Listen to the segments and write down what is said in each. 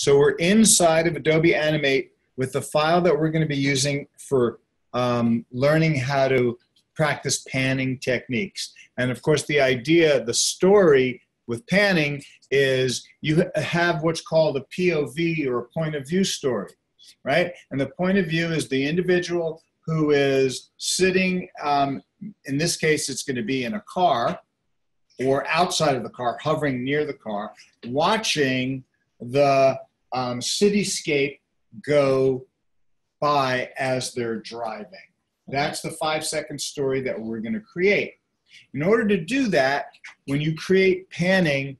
So we're inside of Adobe Animate with the file that we're going to be using for um, learning how to practice panning techniques. And of course, the idea, the story with panning is you have what's called a POV or a point of view story, right? And the point of view is the individual who is sitting, um, in this case, it's going to be in a car or outside of the car, hovering near the car, watching the um, cityscape go by as they're driving. That's the five second story that we're going to create. In order to do that, when you create panning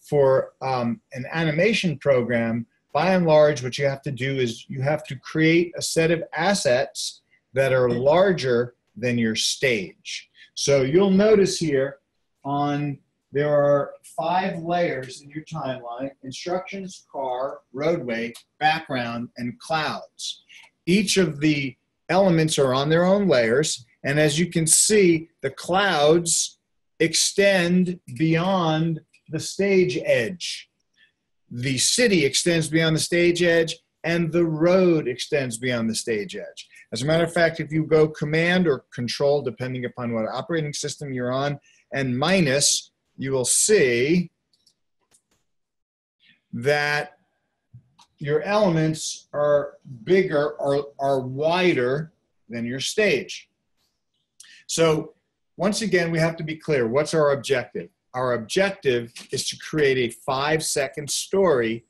for um, an animation program, by and large, what you have to do is you have to create a set of assets that are larger than your stage. So you'll notice here on there are five layers in your timeline instructions, car, roadway, background, and clouds. Each of the elements are on their own layers. And as you can see, the clouds extend beyond the stage edge. The city extends beyond the stage edge, and the road extends beyond the stage edge. As a matter of fact, if you go command or control, depending upon what operating system you're on, and minus, you will see that your elements are bigger or are wider than your stage. So once again, we have to be clear. What's our objective? Our objective is to create a five second story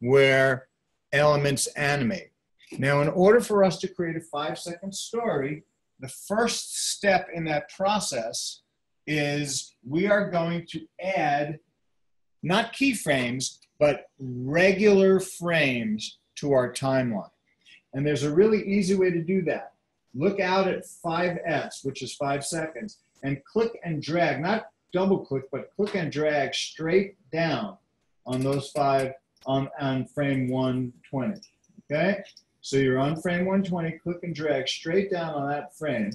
where elements animate. Now, in order for us to create a five second story, the first step in that process is we are going to add not keyframes, but regular frames to our timeline. And there's a really easy way to do that. Look out at 5S, which is five seconds, and click and drag, not double click, but click and drag straight down on those five on, on frame 120. Okay? So you're on frame 120, click and drag straight down on that frame,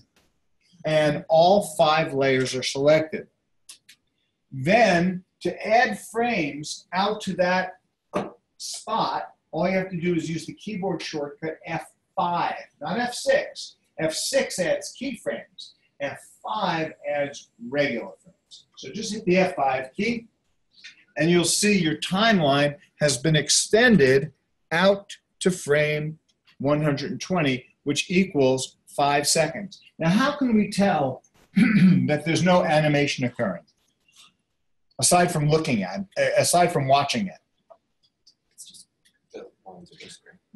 and all five layers are selected. Then to add frames out to that spot, all you have to do is use the keyboard shortcut F5, not F6. F6 adds keyframes. F5 adds regular frames. So just hit the F5 key, and you'll see your timeline has been extended out to frame 120, which equals five seconds. Now, how can we tell that there's no animation occurring? Aside from looking at, aside from watching it.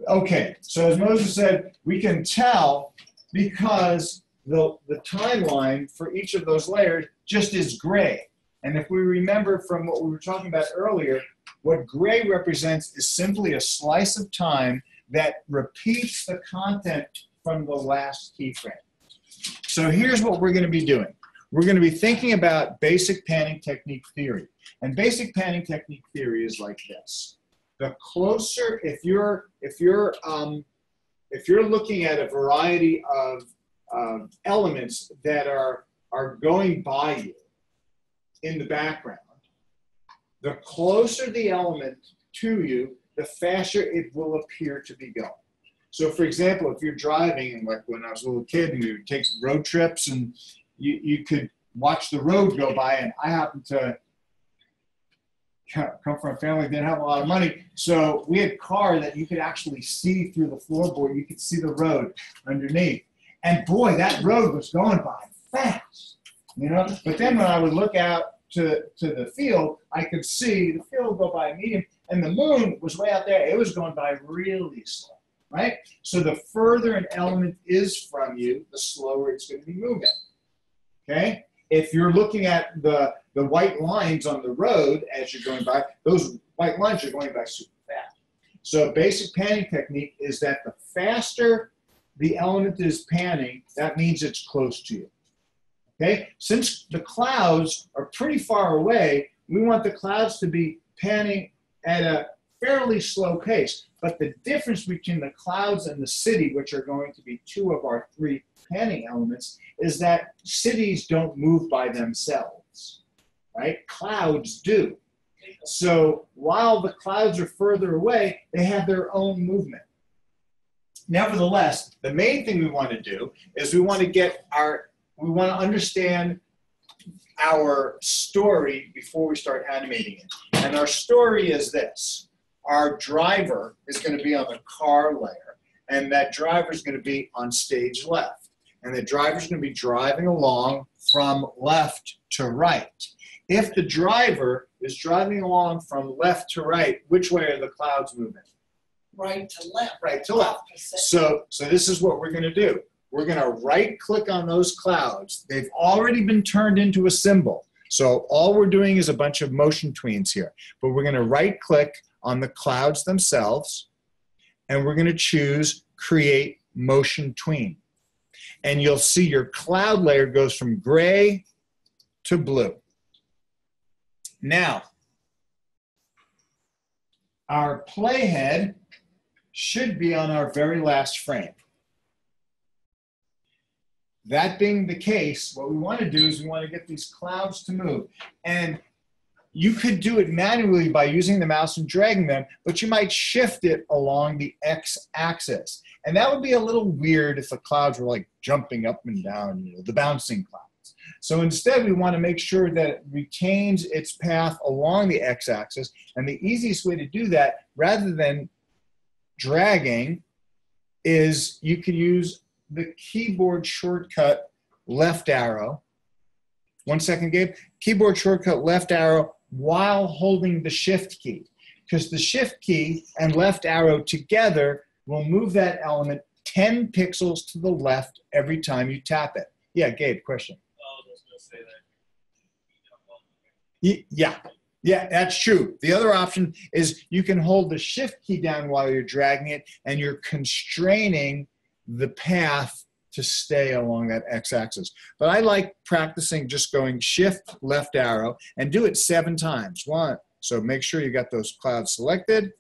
Okay, so as Moses said, we can tell because the, the timeline for each of those layers just is gray. And if we remember from what we were talking about earlier, what gray represents is simply a slice of time that repeats the content from the last keyframe. So here's what we're going to be doing. We're going to be thinking about basic panning technique theory. And basic panning technique theory is like this. The closer, if you're, if you're, um, if you're looking at a variety of um, elements that are, are going by you in the background, the closer the element to you, the faster it will appear to be going. So, for example, if you're driving, and like when I was a little kid, and we would take road trips, and you, you could watch the road go by, and I happened to come from a family that didn't have a lot of money, so we had a car that you could actually see through the floorboard. You could see the road underneath, and boy, that road was going by fast, you know. But then when I would look out to to the field, I could see the field go by medium, and the moon was way out there. It was going by really slow right? So the further an element is from you, the slower it's going to be moving. Okay? If you're looking at the, the white lines on the road as you're going by, those white lines are going by super fast. So basic panning technique is that the faster the element is panning, that means it's close to you. Okay? Since the clouds are pretty far away, we want the clouds to be panning at a fairly slow pace. But the difference between the clouds and the city, which are going to be two of our three panning elements, is that cities don't move by themselves, right? Clouds do. So while the clouds are further away, they have their own movement. Nevertheless, the main thing we want to do is we want to get our, we want to understand our story before we start animating it. And our story is this. Our driver is going to be on the car layer, and that driver is going to be on stage left. And the driver is going to be driving along from left to right. If the driver is driving along from left to right, which way are the clouds moving? Right to left. Right to left. So, so this is what we're going to do. We're going to right click on those clouds. They've already been turned into a symbol. So all we're doing is a bunch of motion tweens here. But we're going to right click on the clouds themselves and we're going to choose create motion tween. And you'll see your cloud layer goes from gray to blue. Now, our playhead should be on our very last frame. That being the case, what we want to do is we want to get these clouds to move. And you could do it manually by using the mouse and dragging them, but you might shift it along the x axis. And that would be a little weird if the clouds were like jumping up and down, you know, the bouncing clouds. So instead, we want to make sure that it retains its path along the x axis. And the easiest way to do that, rather than dragging, is you could use the keyboard shortcut left arrow. One second, Gabe. Keyboard shortcut left arrow while holding the shift key. Because the shift key and left arrow together will move that element 10 pixels to the left every time you tap it. Yeah, Gabe, question. Oh, I was say that. Yeah, yeah, that's true. The other option is you can hold the shift key down while you're dragging it and you're constraining the path to stay along that x-axis. But I like practicing just going shift left arrow and do it seven times. One, so make sure you got those clouds selected.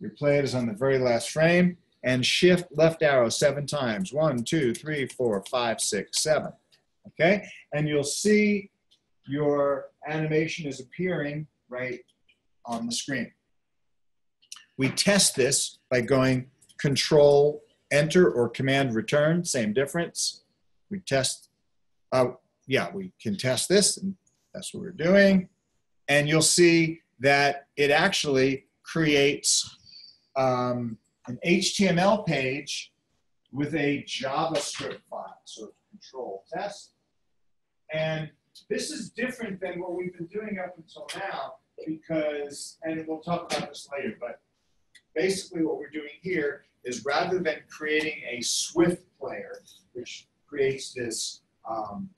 Your play is on the very last frame and shift left arrow seven times. One, two, three, four, five, six, seven. Okay, and you'll see your animation is appearing right on the screen. We test this by going control enter or command return, same difference. We test, uh, yeah, we can test this and that's what we're doing. And you'll see that it actually creates um, an HTML page with a JavaScript file. So control test. And this is different than what we've been doing up until now because, and we'll talk about this later, but basically what we're doing here is rather than creating a Swift player, which creates this um,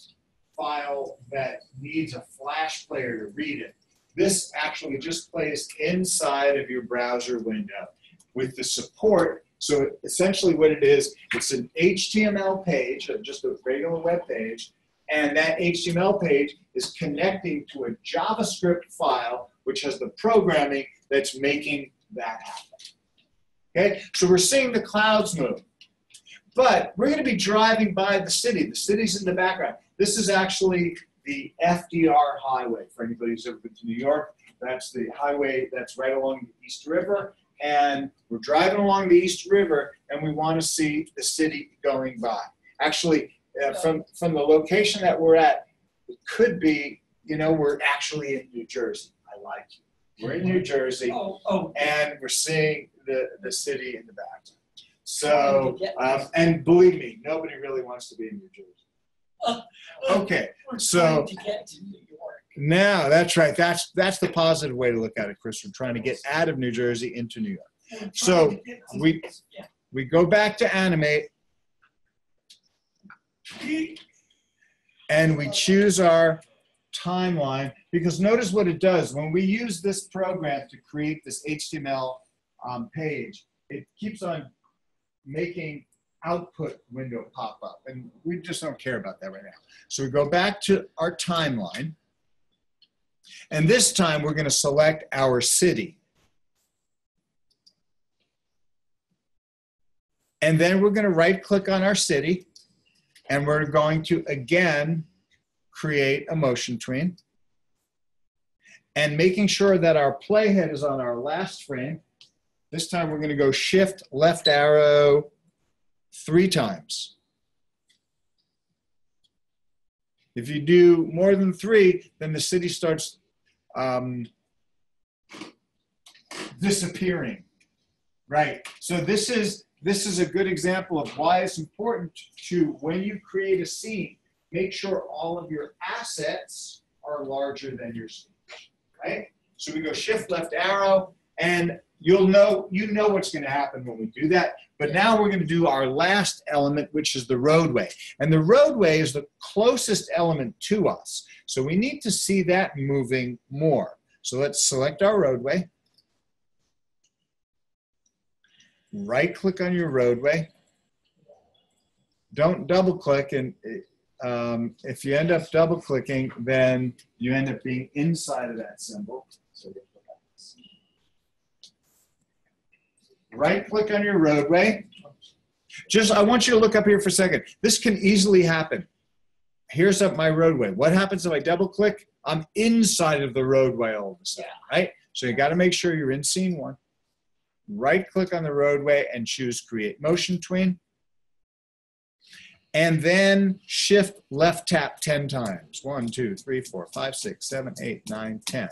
file that needs a Flash player to read it, this actually just plays inside of your browser window with the support. So essentially what it is, it's an HTML page, uh, just a regular web page, and that HTML page is connecting to a JavaScript file, which has the programming that's making that happen. Okay, so we're seeing the clouds move. But we're going to be driving by the city. The city's in the background. This is actually the FDR Highway. For anybody who's ever been to New York, that's the highway that's right along the East River. And we're driving along the East River, and we want to see the city going by. Actually, uh, from from the location that we're at, it could be, you know, we're actually in New Jersey. I like you. We're in New Jersey Oh, oh, and we're seeing the, the city in the back. So, um, and believe me, nobody really wants to be in New Jersey. Okay, we're so- trying to get to New York. now that's right. That's that's the positive way to look at it, Chris. We're trying to get out of New Jersey into New York. We're trying So, to get to- we- Yeah. We go back to animate and we choose our timeline because notice what it does when we use this program to create this HTML um, page, it keeps on making output window pop up and we just don't care about that right now. So we go back to our timeline and this time we're going to select our city. And then we're going to right click on our city and we're going to again create a motion tween. and making sure that our playhead is on our last frame. This time we're going to go shift left arrow three times. If you do more than three, then the city starts um, disappearing. Right. So this is this is a good example of why it's important to when you create a scene, make sure all of your assets are larger than your scene. Right. So we go shift left arrow, and you'll know you know what's going to happen when we do that. But now we're going to do our last element, which is the roadway. And the roadway is the closest element to us. So we need to see that moving more. So let's select our roadway. Right click on your roadway. Don't double click and um, if you end up double clicking, then you end up being inside of that symbol. So right click on your roadway. Just, I want you to look up here for a second. This can easily happen. Here's up my roadway. What happens if I double click? I'm inside of the roadway all of a sudden, right? So you got to make sure you're in scene one. Right click on the roadway and choose create motion tween. And then shift left tap 10 times. One, two, three, four, five, six, seven, eight, nine, 10.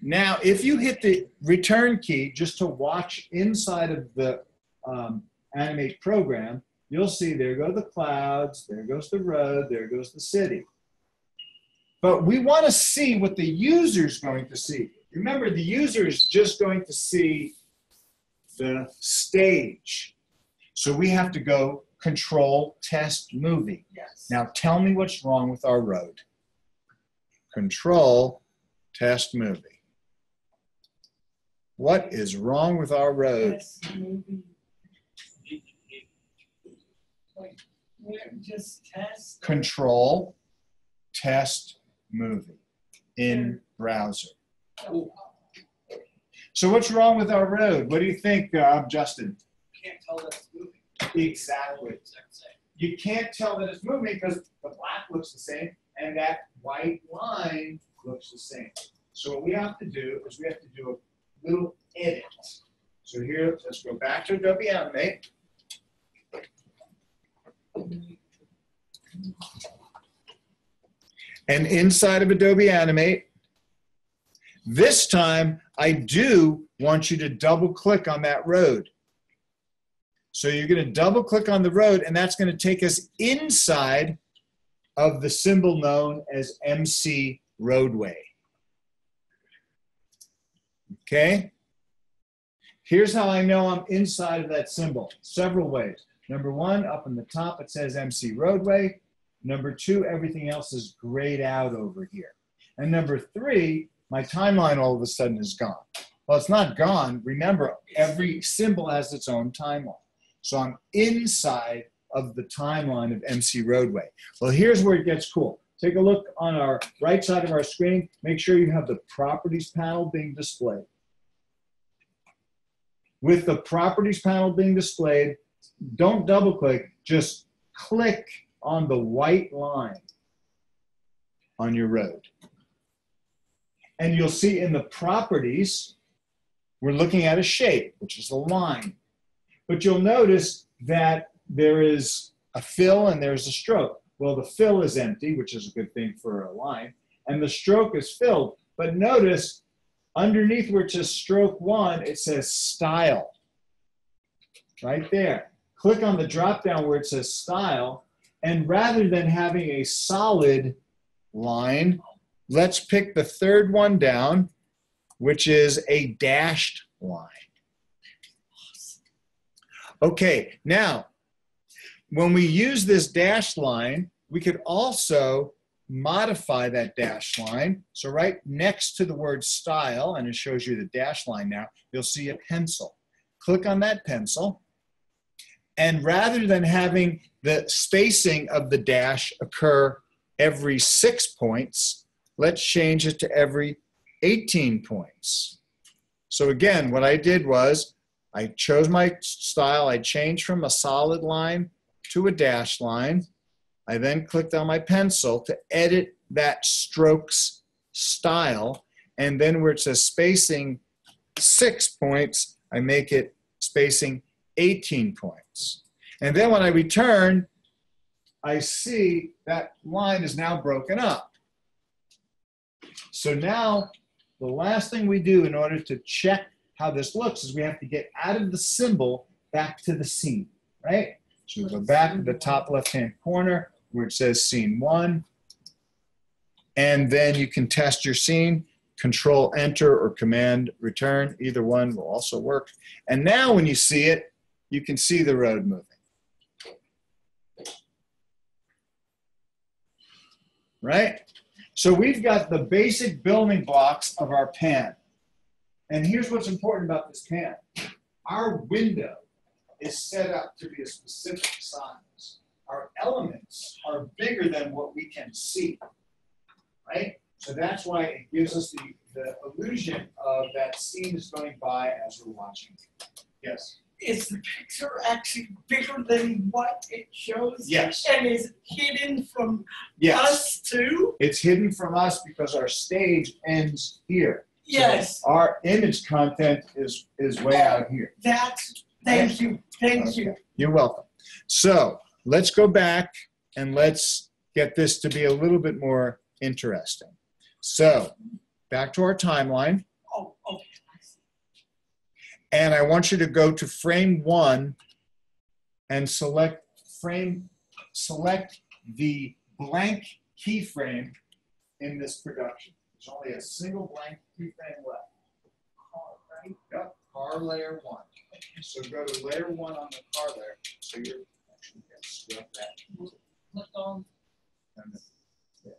Now, if you hit the return key just to watch inside of the um, animate program, you'll see there go the clouds, there goes the road, there goes the city. But we want to see what the user's going to see. Remember, the user is just going to see the stage. So we have to go control test movie. Yes. Now tell me what's wrong with our road. Control test movie. What is wrong with our road? Yes, maybe. Wait, We're just test. Control test movie in browser. Oh, So what's wrong with our road? What do you think, uh, Justin? Can't tell that it's moving. Exactly. You can't tell that it's moving because the black looks the same and that white line looks the same. So what we have to do is we have to do a little edit. So here, let's go back to Adobe Animate. And inside of Adobe Animate, this time I do want you to double click on that road. So you're going to double click on the road, and that's going to take us inside of the symbol known as MC roadway. Okay? Here's how I know I'm inside of that symbol several ways. Number one, up in the top, it says MC roadway. Number two, everything else is grayed out over here. And number three, my timeline all of a sudden is gone. Well, it's not gone. Remember, every symbol has its own timeline. So I'm inside of the timeline of MC Roadway. Well, here's where it gets cool. Take a look on our right side of our screen. Make sure you have the properties panel being displayed. With the properties panel being displayed, don't double click, just click on the white line on your road. And you'll see in the properties, we're looking at a shape, which is a line. But you'll notice that there is a fill and there's a stroke. Well, the fill is empty, which is a good thing for a line, and the stroke is filled. But notice underneath where it says stroke one, it says style. Right there. Click on the drop down where it says style, and rather than having a solid line, let's pick the third one down, which is a dashed line. Okay, now, when we use this dashed line, we could also modify that dashed line. So right next to the word style, and it shows you the dashed line now, you'll see a pencil. Click on that pencil. And rather than having the spacing of the dash occur every six points, let's change it to every 18 points. So again, what I did was I chose my style. I changed from a solid line to a dashed line. I then clicked on my pencil to edit that strokes style. And then where it says spacing six points, I make it spacing 18 points. And then when I return, I see that line is now broken up. So now the last thing we do in order to check how this looks is we have to get out of the symbol back to the scene, right? So we go back to the top left-hand corner where it says scene one. And then you can test your scene, control enter or command return, either one will also work. And now when you see it, you can see the road moving. Right? So we've got the basic building blocks of our pan. And here's what's important about this pan. Our window is set up to be a specific size. Our elements are bigger than what we can see, right? So that's why it gives us the, the illusion of that scene is going by as we're watching. Yes? Is the picture actually bigger than what it shows? Yes. And is it hidden from Yes. us too? It's hidden from us because our stage ends here. So Yes, our image content is, is way oh, out here. that's, thank you, thank you. Okay, You're welcome. So let's go back and let's get this to be a little bit more interesting. So back to our timeline, Oh, okay. And I want you to go to frame one and select frame, select the blank keyframe in this production. There's only a single blank keyframe left. All right. Yep, car layer one. So go to layer one on the car layer. So you're actually gonna scrub that. Click on, and then- yeah,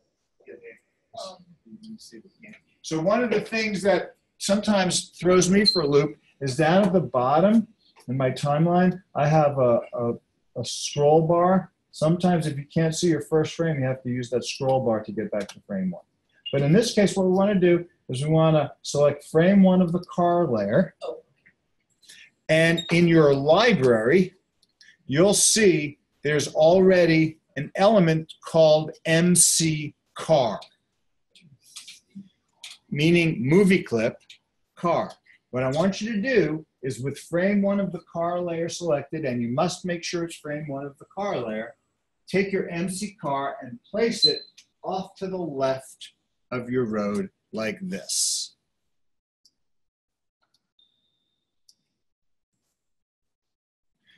get it. um, You see the game. So one of the things that sometimes throws me for a loop is down at the bottom in my timeline, I have a, a, a scroll bar. Sometimes if you can't see your first frame, you have to use that scroll bar to get back to frame one. But in this case, what we want to do is we want to select frame one of the car layer. And in your library, you'll see there's already an element called MC car, meaning movie clip car. What I want you to do is with frame one of the car layer selected, and you must make sure it's frame one of the car layer, take your MC car and place it off to the left of your road like this.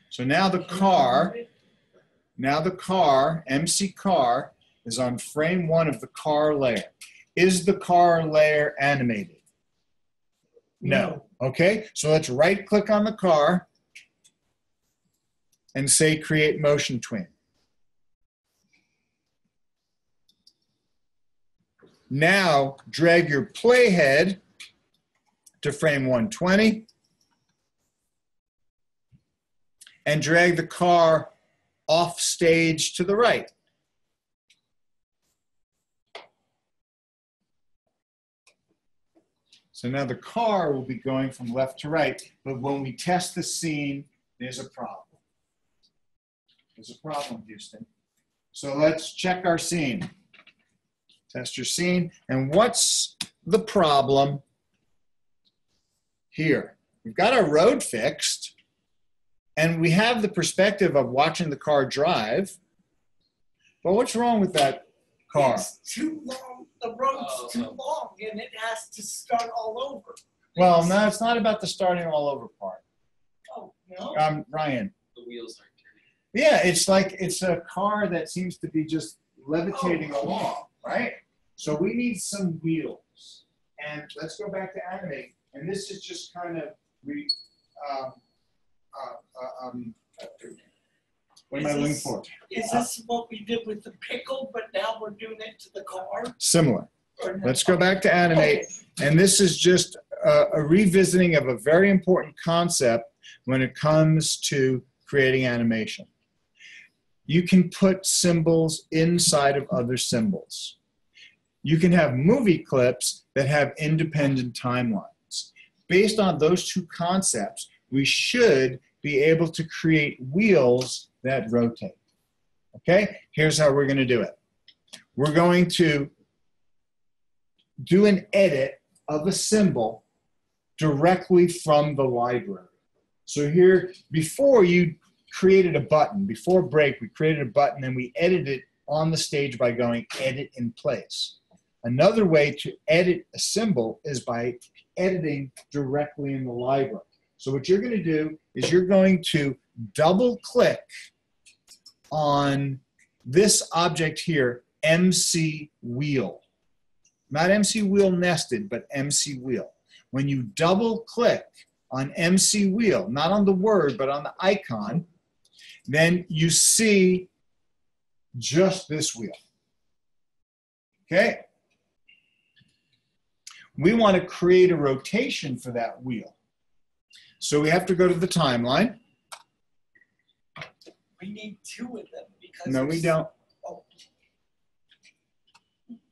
So now the car, now the car, MC car, is on frame one of the car layer. Is the car layer animated? No. Okay, so let's right click on the car and say create motion tween. Now drag your playhead to frame 120 and drag the car off stage to the right. So now the car will be going from left to right, but when we test the scene, there's a problem. There's a problem, Houston. So let's check our scene. Test your scene. And what's the problem here? We've got our road fixed, and we have the perspective of watching the car drive. But what's wrong with that car? It's too long, the road's too long and it has to start all over. Well, no, it's not about the starting all over part. Oh, no? Um, Ryan. The wheels aren't turning. Yeah, it's like it's a car that seems to be just levitating Oh. along, right? So we need some wheels. And let's go back to animate. And this is just kind of we. Um, uh, uh, um, what am I Is looking this- for? Is this what we did with the pickle, but now we're doing it to the car? Similar. Let's go back to animate. And this is just a, a revisiting of a very important concept when it comes to creating animation. You can put symbols inside of other symbols. You can have movie clips that have independent timelines. Based on those two concepts, we should be able to create wheels that rotate. Okay, here's how we're going to do it. We're going to do an edit of a symbol directly from the library. So here, before you created a button, before break, we created a button and we edited it on the stage by going edit in place. Another way to edit a symbol is by editing directly in the library. So what you're going to do is you're going to double click on this object here, MC wheel. Not MC wheel nested, but MC wheel. When you double click on MC wheel, not on the word, but on the icon, then you see just this wheel. Okay? We want to create a rotation for that wheel. So we have to go to the timeline. We need two of them because. No, we don't. Oh,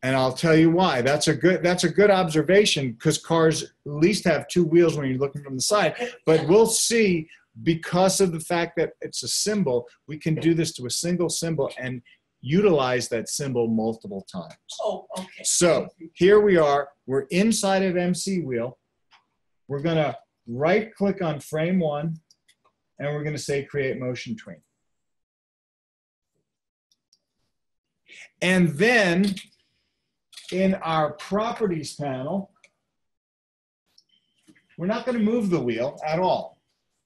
And I'll tell you why. That's a good that's a good observation because cars at least have two wheels when you're looking from the side. But we'll see because of the fact that it's a symbol, we can do this to a single symbol and utilize that symbol multiple times. Oh, okay. So here we are. We're inside of MC Wheel. We're going to right click on frame one and we're going to say create motion tween. And then in our properties panel, we're not going to move the wheel at all.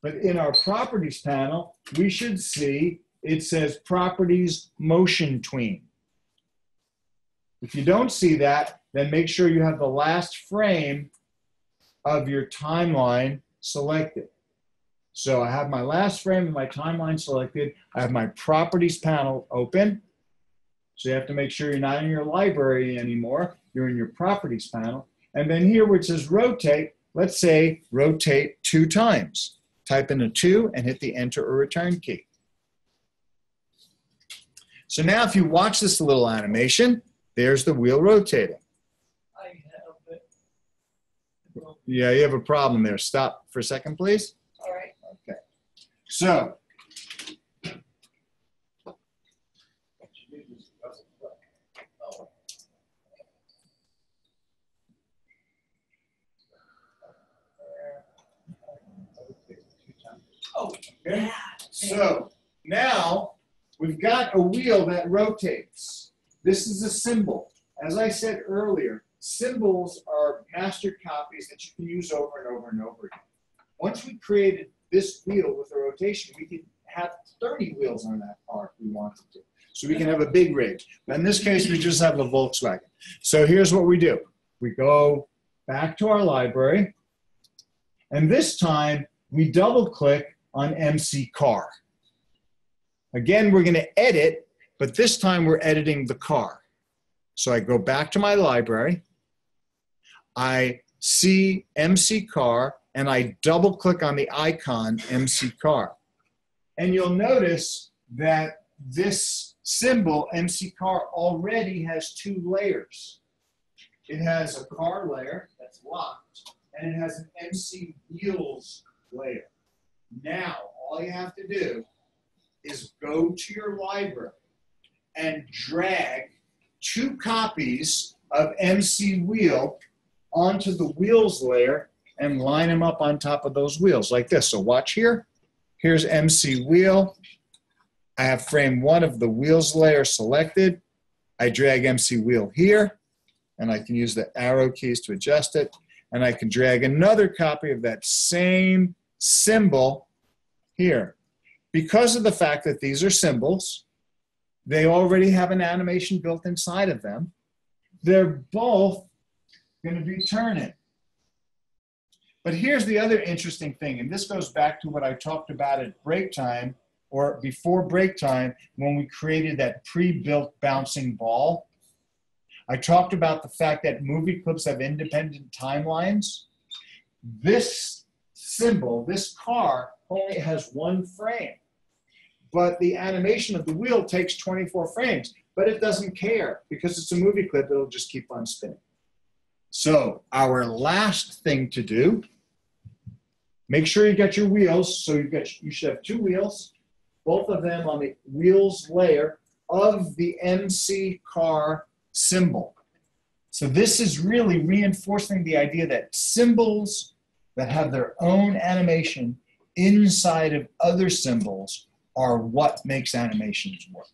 But in our properties panel, we should see it says properties motion tween. If you don't see that, then make sure you have the last frame of your timeline selected. So I have my last frame of my timeline selected. I have my properties panel open. So you have to make sure you're not in your library anymore. You're in your properties panel. And then here where it says rotate, let's say rotate two times. Type in a two and hit the enter or return key. So now if you watch this little animation, there's the wheel rotating. I have it. Yeah, you have a problem there. Stop for a second, please. All right. Okay. So. Oh, Okay. yeah. So now we've got a wheel that rotates. This is a symbol. As I said earlier, symbols are master copies that you can use over and over and over again. Once we created this wheel with a rotation, we could have 30 wheels on that car if we wanted to. So we can have a big rig. But in this case, we just have the Volkswagen. So here's what we do. We go back to our library, and this time we double click on MC car. Again, we're going to edit, but this time we're editing the car. So I go back to my library, I see MC car, and I double click on the icon MC car. And you'll notice that this symbol, MC car, already has two layers. It has a car layer that's locked, and it has an MC wheels layer. Now, all you have to do is go to your library and drag two copies of MC Wheel onto the wheels layer and line them up on top of those wheels like this. So watch here. Here's MC Wheel. I have frame one of the wheels layer selected. I drag MC Wheel here, and I can use the arrow keys to adjust it. And I can drag another copy of that same symbol here. Because of the fact that these are symbols, they already have an animation built inside of them. They're both going to be turning. But here's the other interesting thing, and this goes back to what I talked about at break time or before break time when we created that pre-built bouncing ball. I talked about the fact that movie clips have independent timelines. This symbol, this car, only has one frame. But the animation of the wheel takes 24 frames, but it doesn't care because it's a movie clip, it'll just keep on spinning. So, our last thing to do, make sure you get your wheels. So, you, get, you should have two wheels, both of them on the wheels layer of the MC car symbol. So this is really reinforcing the idea that symbols that have their own animation inside of other symbols are what makes animations work.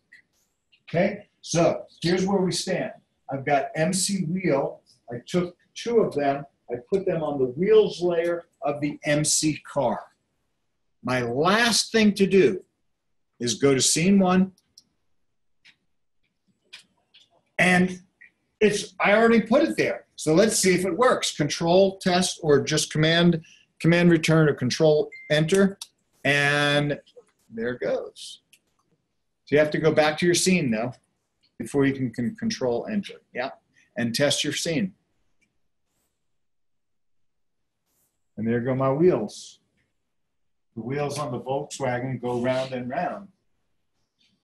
Okay, so here's where we stand. I've got MC wheel. I took two of them. I put them on the wheels layer of the MC car. My last thing to do is go to scene one. And it's I already put it there. So let's see if it works. Control test or just command command return or control enter. And there it goes. So you have to go back to your scene though before you can, can control enter. Yeah. And test your scene. And there go my wheels. The wheels on the Volkswagen go round and round.